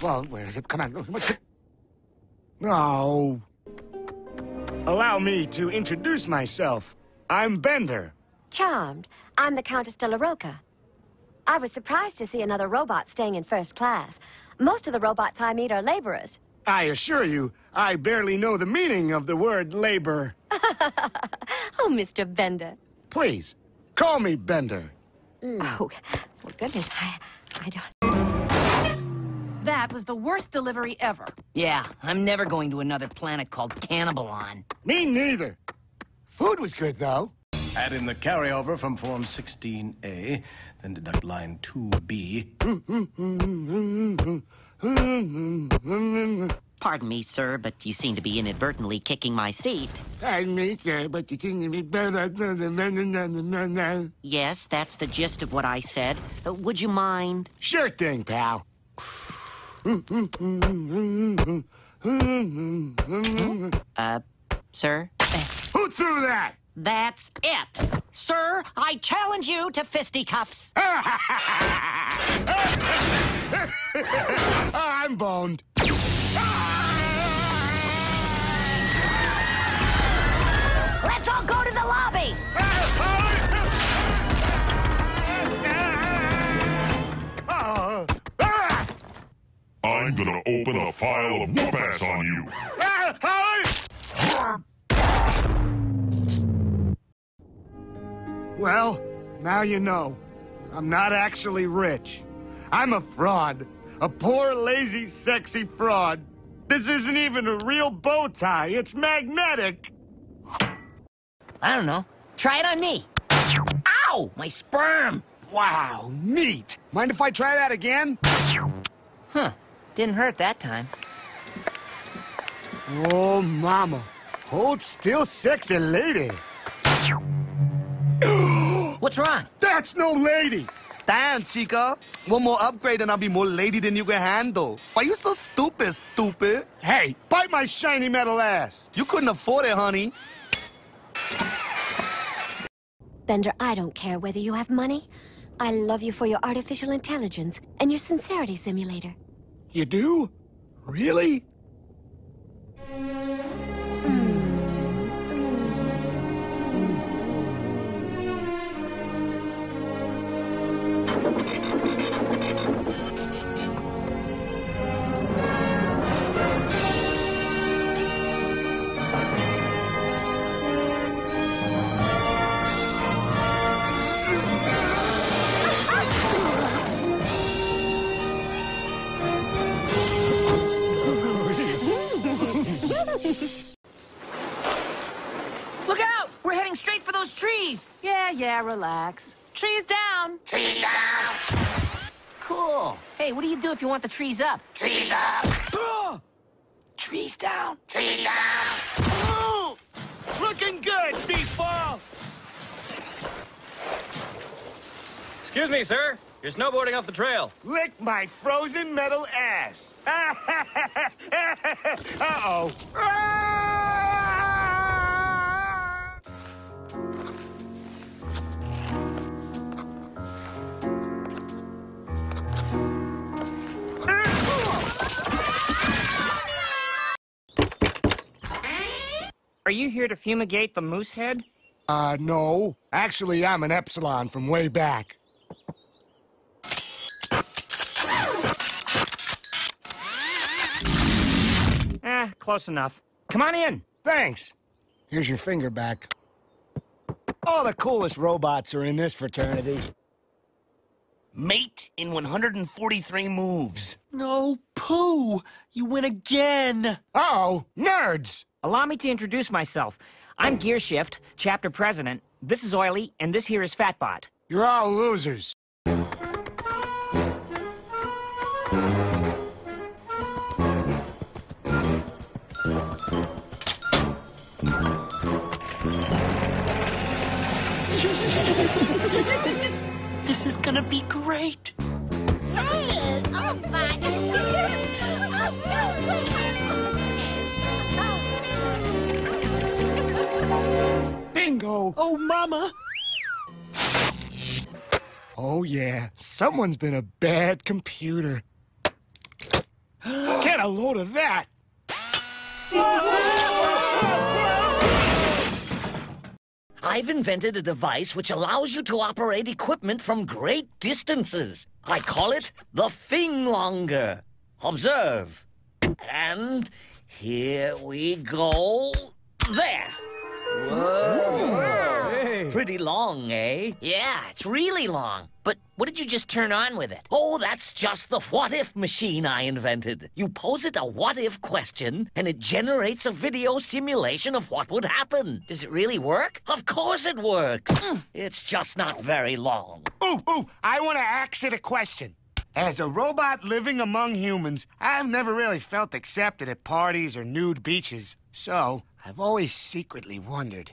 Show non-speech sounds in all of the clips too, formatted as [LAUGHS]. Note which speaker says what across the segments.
Speaker 1: Well, where is it? Come on. No. Allow me to introduce myself. I'm Bender.
Speaker 2: Charmed. I'm the Countess de la Roca. I was surprised to see another robot staying in first class. Most of the robots I meet are laborers.
Speaker 1: I assure you, I barely know the meaning of the word labor. [LAUGHS]
Speaker 2: Oh, Mr. Bender.
Speaker 1: Please, call me Bender. Mm.
Speaker 2: Oh, well, goodness, I, I don't...
Speaker 3: That was the worst delivery ever.
Speaker 4: Yeah, I'm never going to another planet called Cannibalon.
Speaker 1: Me neither. Food was good, though.
Speaker 5: Add in the carryover from Form 16A, then deduct line 2B.
Speaker 4: Pardon me, sir, but you seem to be inadvertently kicking my seat.
Speaker 1: Pardon me, sir, but you seem to be better than the
Speaker 4: Yes, that's the gist of what I said. Uh, would you mind?
Speaker 1: Sure thing, pal.
Speaker 4: Uh, sir?
Speaker 1: Who threw that?
Speaker 4: That's it. Sir, I challenge you to fisticuffs. [LAUGHS]
Speaker 1: I'm boned.
Speaker 4: Let's all go to the lobby.
Speaker 1: Ah! Ah!
Speaker 6: I'm gonna open a file of whoop ass on you.
Speaker 1: Well, now you know. I'm not actually rich. I'm a fraud. A poor, lazy, sexy fraud. This isn't even a real bow tie. It's magnetic.
Speaker 4: I don't know. Try it on me. Ow! My sperm.
Speaker 1: Wow, neat. Mind if I try that again?
Speaker 4: Huh. Didn't hurt that time.
Speaker 1: Oh, mama. Hold still, sexy lady. [GASPS]
Speaker 4: What's wrong?
Speaker 1: That's no lady.
Speaker 7: Damn, chica. One more upgrade and I'll be more lady than you can handle. Why you so stupid, stupid?
Speaker 1: Hey, bite my shiny metal ass.
Speaker 7: You couldn't afford it, honey.
Speaker 2: Bender, I don't care whether you have money. I love you for your artificial intelligence and your sincerity simulator.
Speaker 1: You do? Really?
Speaker 3: Yeah, Trees down! Trees down.
Speaker 4: Cool. Hey, what do you do if you want the trees up?
Speaker 5: Trees up!
Speaker 4: Trees down.
Speaker 5: Trees down!
Speaker 1: Looking good, beefball.
Speaker 8: Excuse me, sir. You're snowboarding off the trail.
Speaker 1: Lick my frozen metal ass. [LAUGHS] Uh-oh. Ah!
Speaker 8: Are you here to fumigate the moose head?
Speaker 1: Uh, no. Actually, I'm an Epsilon from way back.
Speaker 8: Eh, close enough. Come on in.
Speaker 1: Thanks. Here's your finger back. All the coolest robots are in this fraternity.
Speaker 7: Mate in 143 moves.
Speaker 9: No, Pooh! You win again!
Speaker 1: Uh-oh, nerds!
Speaker 8: Allow me to introduce myself. I'm Gearshift, chapter president. This is Oily, and this here is Fatbot.
Speaker 1: You're all losers. [LAUGHS]
Speaker 9: This is gonna be great!
Speaker 1: go.
Speaker 9: Oh, Mama.
Speaker 1: Oh, yeah. Someone's been a bad computer. [GASPS] Get a load of that.
Speaker 4: I've invented a device which allows you to operate equipment from great distances. I call it the Thinglonger. Observe. And here we go. There. Whoa. Pretty long, eh? Yeah, it's really long. But what did you just turn on with it? Oh, that's just the what if machine I invented. You pose it a what if question, and it generates a video simulation of what would happen. Does it really work? Of course it works. It's just not very long.
Speaker 1: Ooh, ooh, I want to ask it a question. As a robot living among humans, I've never really felt accepted at parties or nude beaches. So, I've always secretly wondered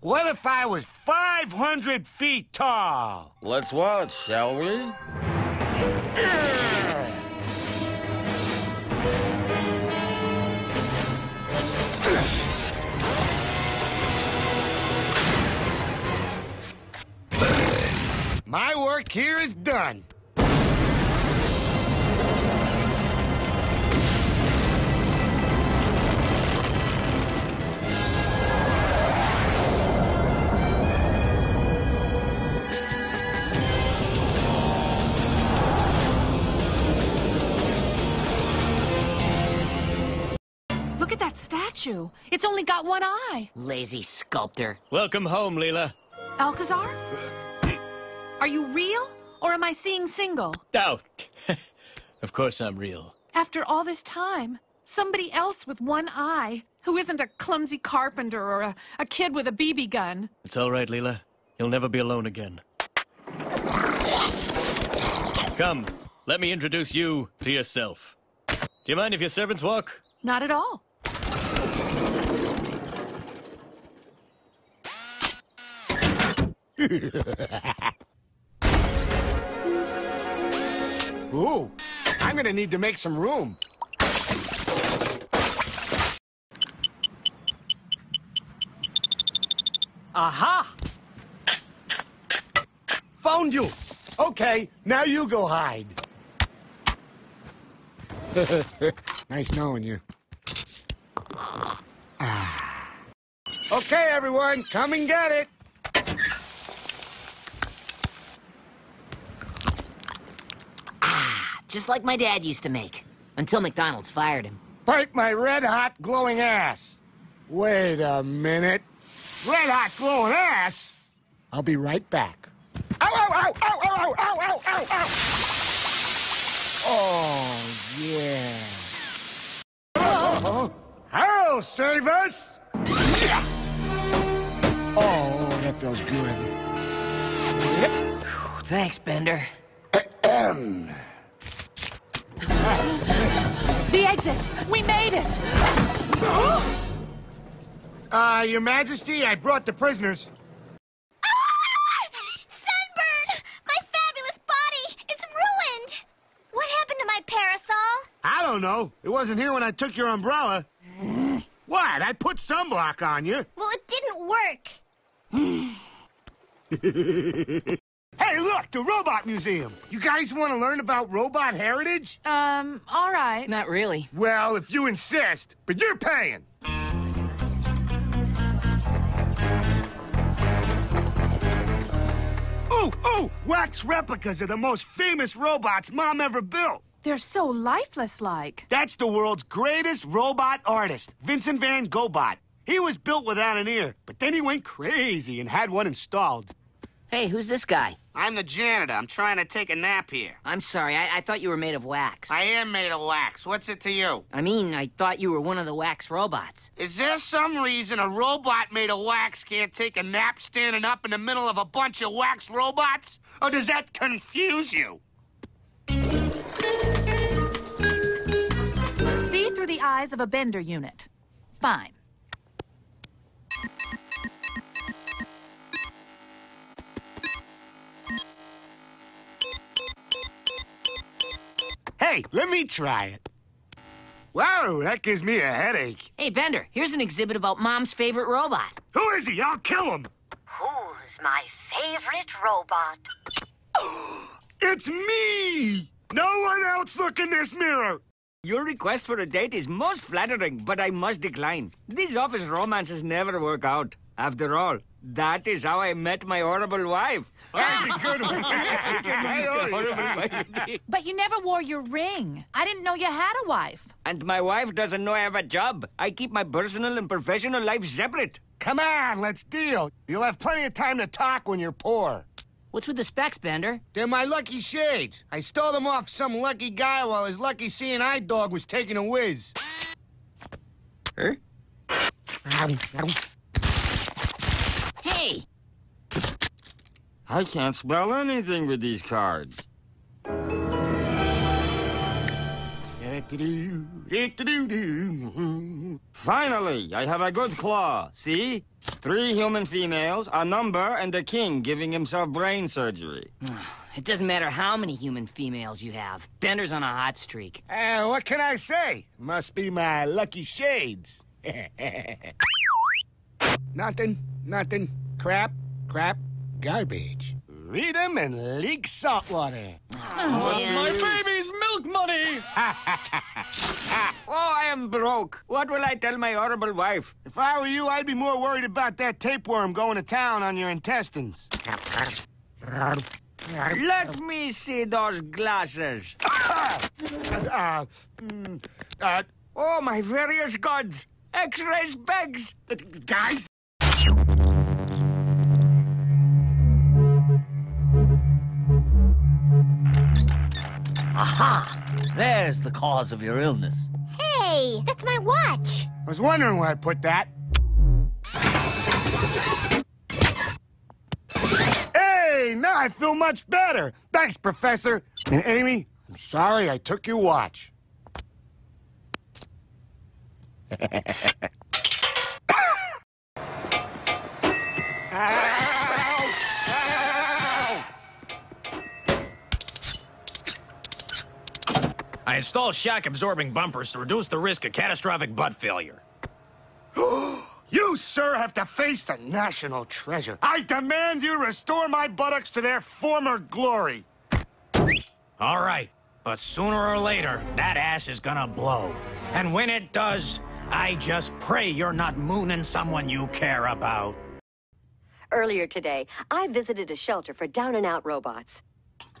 Speaker 1: what if I was 500 feet tall?
Speaker 4: Let's watch, shall we?
Speaker 1: My work here is done.
Speaker 3: Statue. It's only got one eye.
Speaker 4: Lazy sculptor.
Speaker 9: Welcome home, Leela.
Speaker 3: Alcazar? Are you real? Or am I seeing single?
Speaker 9: Doubt. [LAUGHS] of course I'm real.
Speaker 3: After all this time, somebody else with one eye, who isn't a clumsy carpenter or a, a kid with a BB gun.
Speaker 9: It's all right, Leela. You'll never be alone again. Come, let me introduce you to yourself. Do you mind if your servants walk?
Speaker 3: Not at all. [LAUGHS]
Speaker 1: Ooh, I'm gonna need to make some room. Aha! Found you! Okay, now you go hide. [LAUGHS] nice knowing you. Ah. Okay, everyone, come and get it.
Speaker 4: Just like my dad used to make. Until McDonald's fired him.
Speaker 1: Bite my red hot glowing ass. Wait a minute. Red hot glowing ass? I'll be right back. Ow, ow, ow, ow, ow, ow, ow, ow, ow, ow. Oh, yeah. Oh, I'll save us. Yeah. Oh, that feels good.
Speaker 4: Thanks, Bender. [CLEARS THROAT]
Speaker 3: The exit! We made it!
Speaker 1: Uh, Your Majesty, I brought the prisoners.
Speaker 10: Sunburn! My fabulous body! It's ruined! What happened to my parasol?
Speaker 1: I don't know. It wasn't here when I took your umbrella. What? I put sunblock on you.
Speaker 10: Well, it didn't work. [LAUGHS]
Speaker 1: Hey, the Robot Museum. You guys want to learn about robot heritage?
Speaker 3: Um, all right.
Speaker 8: Not really.
Speaker 1: Well, if you insist, but you're paying. Ooh, ooh, wax replicas of the most famous robots Mom ever built.
Speaker 3: They're so lifeless like.
Speaker 1: That's the world's greatest robot artist, Vincent van Gogh. He was built without an ear, but then he went crazy and had one installed.
Speaker 8: Hey, who's this guy?
Speaker 11: I'm the janitor. I'm trying to take a nap here.
Speaker 8: I'm sorry, I, I thought you were made of wax.
Speaker 11: I am made of wax. What's it to you?
Speaker 8: I mean, I thought you were one of the wax robots.
Speaker 11: Is there some reason a robot made of wax can't take a nap standing up in the middle of a bunch of wax robots? Or does that confuse you?
Speaker 3: See through the eyes of a Bender unit. Fine.
Speaker 1: Hey, let me try it. Wow, that gives me a headache.
Speaker 8: Hey, Bender, here's an exhibit about Mom's favorite robot.
Speaker 1: Who is he? I'll kill him.
Speaker 2: Who's my favorite robot? [GASPS]
Speaker 1: It's me! No one else look in this mirror!
Speaker 8: Your request for a date is most flattering, but I must decline. These office romances never work out. After all, that is how I met my horrible wife. [LAUGHS]
Speaker 1: That's a good one. [LAUGHS] [LAUGHS]
Speaker 3: But you never wore your ring. I didn't know you had a wife.
Speaker 8: and my wife doesn't know I have a job. I keep my personal and professional life separate.
Speaker 1: Come on, let's deal. You'll have plenty of time to talk when you're poor.
Speaker 8: What's with the specs, Bender?
Speaker 1: They're my lucky shades. I stole them off some lucky guy while his lucky seeing eye dog was taking a whiz.
Speaker 8: Huh?
Speaker 4: Hey!
Speaker 12: I can't spell anything with these cards. Finally, I have a good claw. See? Three human females, a number, and a king giving himself brain surgery. [SIGHS]
Speaker 8: It doesn't matter how many human females you have. Bender's on a hot streak.
Speaker 1: Uh, what can I say? Must be my lucky shades. [LAUGHS] nothing, nothing. Crap, crap, garbage. Read them and leak salt water.
Speaker 9: My baby's milk money! [LAUGHS]
Speaker 8: Oh, I am broke. What will I tell my horrible wife?
Speaker 1: If I were you, I'd be more worried about that tapeworm going to town on your intestines.
Speaker 8: Let me see those glasses.
Speaker 1: Uh, mm, uh,
Speaker 8: Oh, my various gods. X-ray specs.
Speaker 1: guys,
Speaker 4: There's the cause of your illness.
Speaker 10: Hey, that's my watch.
Speaker 1: I was wondering where I put that. Hey, now I feel much better. Thanks, Professor. And Amy, I'm sorry I took your watch. [LAUGHS]
Speaker 13: I installed shock-absorbing bumpers to reduce the risk of catastrophic butt failure. [GASPS]
Speaker 1: You, sir, have defaced the national treasure. I demand you restore my buttocks to their former glory.
Speaker 13: All right, but sooner or later, that ass is gonna blow. And when it does, I just pray you're not mooning someone you care about.
Speaker 2: Earlier today, I visited a shelter for down and out robots.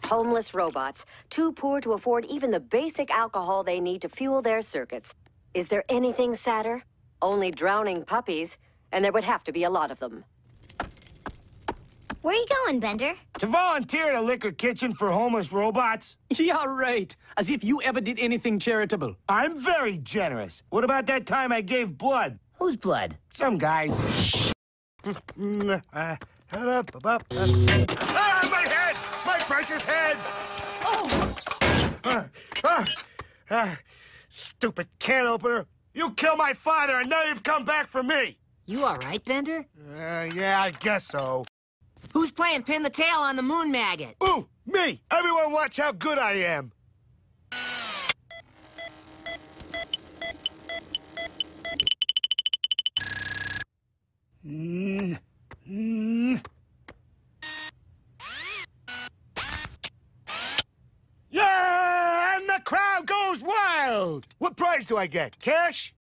Speaker 2: Homeless robots, too poor to afford even the basic alcohol they need to fuel their circuits. Is there anything sadder? Only drowning puppies, and there would have to be a lot of them.
Speaker 10: Where are you going, Bender?
Speaker 1: To volunteer at a liquor kitchen for homeless robots? [LAUGHS]
Speaker 14: Yeah, right. As if you ever did anything charitable.
Speaker 1: I'm very generous. What about that time I gave blood?
Speaker 4: Whose blood?
Speaker 1: Some guys. [LAUGHS] precious head! Oh! Ah, ah, ah, stupid can opener! You killed my father, and now you've come back for me!
Speaker 8: You all right, Bender?
Speaker 1: Uh, yeah, I guess so.
Speaker 8: Who's playing pin the tail on the moon maggot?
Speaker 1: Ooh, me! Everyone watch how good I am! Mm, mm. Do I get? Cash?